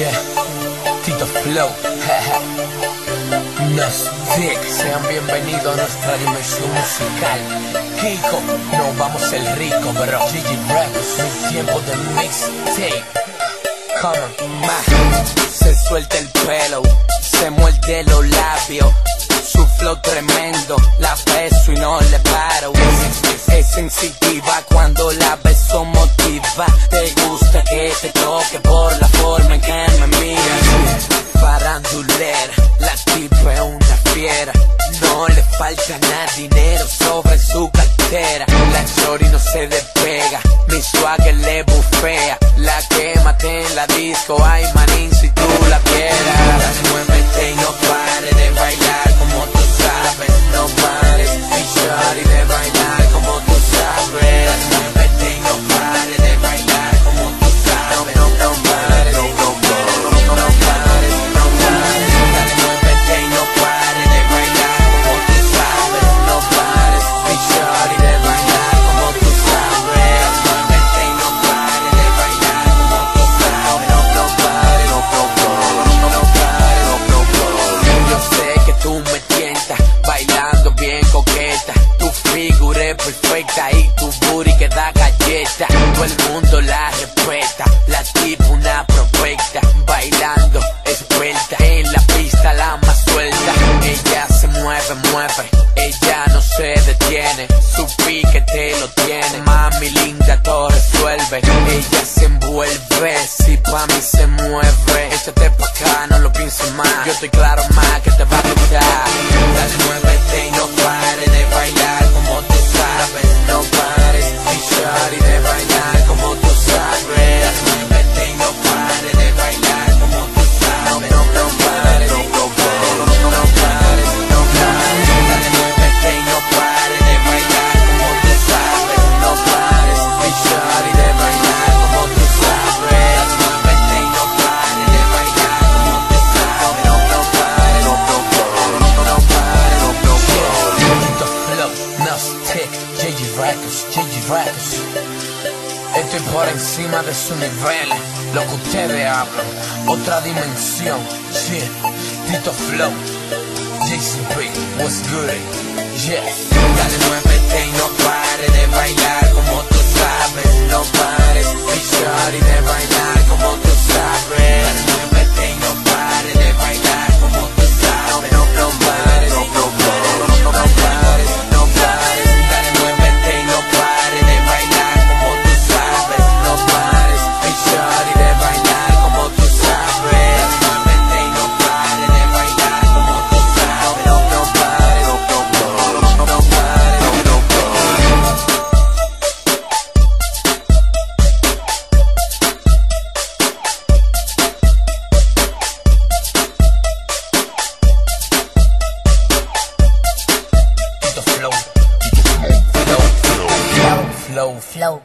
Yeah, Tito Flow. Nos sean bienvenidos a nuestra dimensión musical. Kiko, no vamos ser rico, bro. Gigi Records, mi tiempo de mixtape. Come on, ma. Se suelta el pelo, se muerde los labios. Su flow tremendo, la beso y no le paro. Es sensitiva cuando la La tipa es una fiera. No le falta nada dinero sobre su cartera. La chori no se despega, mi swagger le bufea. La quémate en la disco, ay manín Todo el mundo la respeta, la tipa una prospecta. Bailando experta en la pista la más suelta. Ella se mueve, mueve, ella no se detiene. Su pique te lo tiene, mami linda todo resuelve. Ella se envuelve, si pa' mí se mueve. Échate pa' acá, no lo pienses más. Yo estoy claro más que te va a gustar. Dale, muévete y no pares Records, JG Records. Estoy por encima de su nivel, lo que ustedes hablan, otra dimensión, shit, Tito Flow, JCB, what's good, yeah. Flow, Flow.